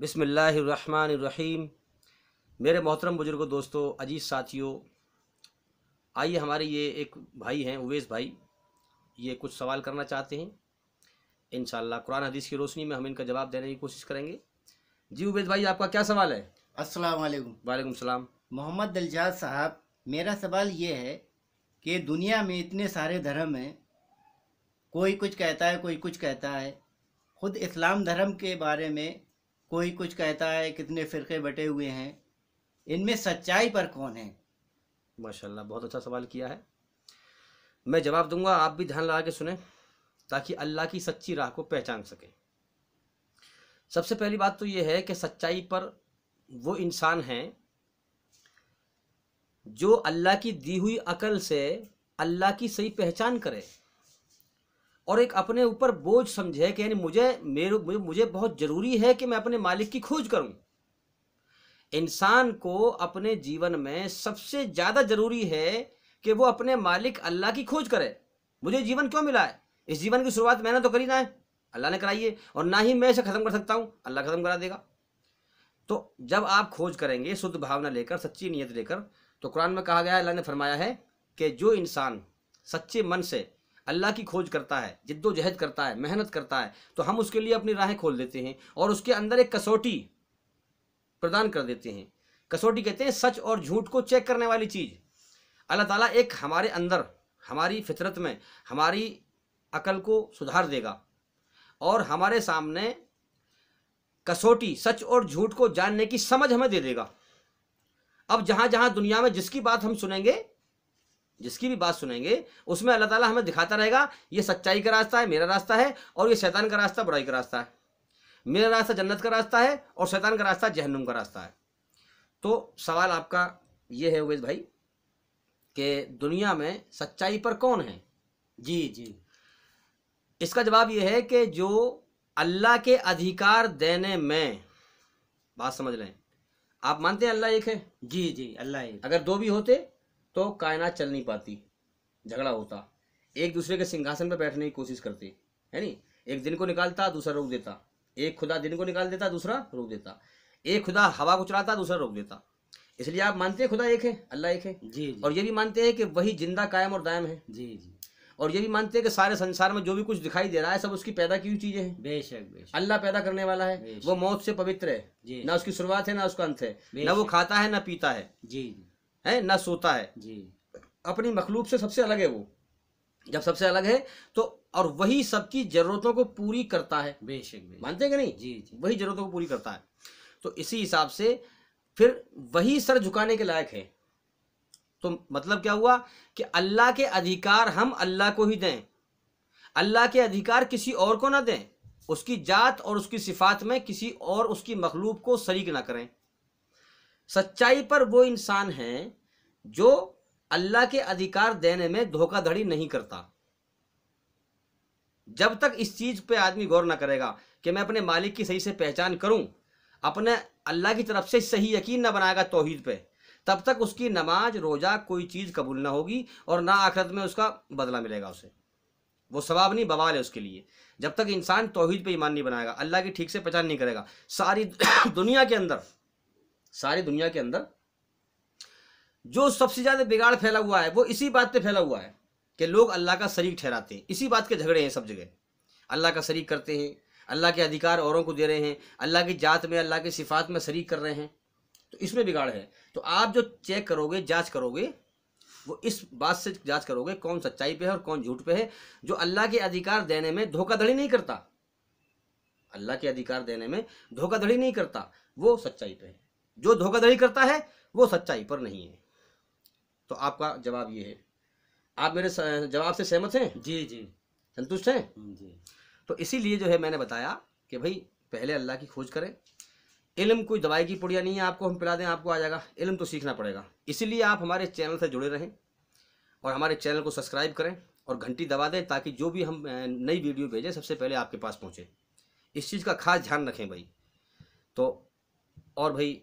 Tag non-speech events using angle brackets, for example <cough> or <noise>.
बिसमीम मेरे मोहतरम बुज़ुर्गों दोस्तों अज़ीज़ साथियों आइए हमारे ये एक भाई हैं उवैस भाई। ये कुछ सवाल करना चाहते हैं। इन कुरान हदीस की रोशनी में हम इनका जवाब देने की कोशिश करेंगे। जी उवैस भाई आपका क्या सवाल है? अस्सलाम वालेकुम। वालेकुम सलाम। मोहम्मद दिलजाज साहब मेरा सवाल ये है कि दुनिया में इतने सारे धर्म हैं कोई कुछ कहता है कोई कुछ कहता है। खुद इस्लाम धर्म के बारे में कोई कुछ कहता है, कितने फ़िरके बटे हुए हैं। इनमें सच्चाई पर कौन है? माशाल्लाह, बहुत अच्छा सवाल किया है। मैं जवाब दूँगा, आप भी ध्यान लगा के सुने, ताकि अल्लाह की सच्ची राह को पहचान सके। सबसे पहली बात तो यह है कि सच्चाई पर वो इंसान हैं, जो अल्लाह की दी हुई अकल से अल्लाह की सही पहचान करे। और एक अपने ऊपर बोझ समझे कि यानी मुझे मेरे मुझे, बहुत ज़रूरी है कि मैं अपने मालिक की खोज करूँ। इंसान को अपने जीवन में सबसे ज़्यादा ज़रूरी है कि वो अपने मालिक अल्लाह की खोज करे। मुझे जीवन क्यों मिला है? इस जीवन की शुरुआत मैंने तो करी ना है। अल्लाह ने कराई है और ना ही मैं इसे ख़त्म कर सकता हूँ। अल्लाह ख़त्म करा देगा। तो जब आप खोज करेंगे शुद्ध भावना लेकर सच्ची नीयत लेकर तो कुरान में कहा गया है अल्लाह ने फरमाया है कि जो इंसान सच्चे मन से अल्लाह की खोज करता है, जिद्दोजहद करता है, मेहनत करता है तो हम उसके लिए अपनी राहें खोल देते हैं और उसके अंदर एक कसौटी प्रदान कर देते हैं। कसौटी कहते हैं सच और झूठ को चेक करने वाली चीज़। अल्लाह ताला एक हमारे अंदर, हमारी फितरत में, हमारी अकल को सुधार देगा और हमारे सामने कसौटी, सच और झूठ को जानने की समझ हमें दे देगा। अब जहाँ जहाँ दुनिया में जिसकी बात हम सुनेंगे जिसकी भी बात सुनेंगे उसमें अल्लाह ताला हमें दिखाता रहेगा ये सच्चाई का रास्ता है मेरा रास्ता है और ये शैतान का रास्ता बुराई का रास्ता है। मेरा रास्ता जन्नत का रास्ता है और शैतान का रास्ता जहन्नुम का रास्ता है। तो सवाल आपका ये है उवैस भाई कि दुनिया में सच्चाई पर कौन है? जी जी। इसका जवाब यह है कि जो अल्लाह के अधिकार देने में बात समझ लें आप मानते हैं अल्लाह एक है? जी जी अल्लाह एक। अगर दो भी होते तो कायनात चल नहीं पाती झगड़ा होता। एक दूसरे के सिंहासन पर बैठने की कोशिश करते है नी एक दिन को निकालता दूसरा रोक देता। एक खुदा दिन को निकाल देता दूसरा रोक देता। एक खुदा हवा को चलाता दूसरा रोक देता। इसलिए आप मानते हैं खुदा एक है अल्लाह एक है? जी, जी। और ये भी मानते हैं कि वही ज़िंदा कायम और दायम है। जी जी। और ये भी मानते हैं कि सारे संसार में जो भी कुछ दिखाई दे रहा है सब उसकी पैदा की हुई चीज़ें हैं। बेशक बेशक। अल्लाह पैदा करने वाला है। वो मौत से पवित्र है। ना उसकी शुरुआत है ना उसका अंत है। ना वो खाता है ना पीता है। जी। है ना सोता है। जी। अपनी मखलूक से सबसे अलग है वो। जब सबसे अलग है तो और वही सबकी जरूरतों को पूरी करता है। बेशक मानते हैं कि नहीं? जी जी। वही जरूरतों को पूरी करता है। तो इसी हिसाब से फिर वही सर झुकाने के लायक है। तो मतलब क्या हुआ कि अल्लाह के अधिकार हम अल्लाह को ही दें। अल्लाह के अधिकार किसी और को ना दें। उसकी जात और उसकी सिफात में किसी और उसकी मखलूब को शरीक ना करें। सच्चाई पर वो इंसान है जो अल्लाह के अधिकार देने में धोखाधड़ी नहीं करता। जब तक इस चीज़ पे आदमी गौर ना करेगा कि मैं अपने मालिक की सही से पहचान करूँ, अपने अल्लाह की तरफ़ से सही यकीन ना बनाएगा तोहीद पे, तब तक उसकी नमाज़, रोजा कोई चीज़ कबूल ना होगी और ना आखिरत में उसका बदला मिलेगा उसे। वो सवाब नहीं, बवाल है उसके लिए। जब तक इंसान तोहीद पे ईमान नहीं बनाएगा, अल्लाह की ठीक से पहचान नहीं करेगा, सारी <coughs> दुनिया के अंदर सारी दुनिया के अंदर, जो सबसे ज़्यादा बिगाड़ फैला हुआ है, वो इसी बात पे फैला हुआ है कि लोग अल्लाह का शरीक ठहराते हैं। इसी बात के झगड़े हैं सब जगह। अल्लाह का शरीक करते हैं, अल्लाह के अधिकार औरों को दे रहे हैं, अल्लाह की जात में, अल्लाह की सिफात में शरीक कर रहे हैं। तो इसमें बिगाड़ है। तो आप जो चेक करोगे, जाँच करोगे, वो इस बात से जाँच करोगे कौन सच्चाई पे है और कौन झूठ पे है। जो अल्लाह के अधिकार देने में धोखाधड़ी नहीं करता, अल्लाह के अधिकार देने में धोखाधड़ी नहीं करता, वो सच्चाई पे है। जो धोखाधड़ी करता है वो सच्चाई पर नहीं है। तो आपका जवाब ये है। आप मेरे जवाब से सहमत हैं? जी जी। संतुष्ट हैं? जी। तो इसीलिए जो है मैंने बताया कि भाई पहले अल्लाह की खोज करें। इल्म कोई दवाई की पुड़िया नहीं है आपको हम पिला दें आपको आ जाएगा। इल्म तो सीखना पड़ेगा। इसीलिए आप हमारे चैनल से जुड़े रहें और हमारे चैनल को सब्सक्राइब करें और घंटी दबा दें ताकि जो भी हम नई वीडियो भेजें सबसे पहले आपके पास पहुँचे। इस चीज़ का खास ध्यान रखें भाई। तो और भाई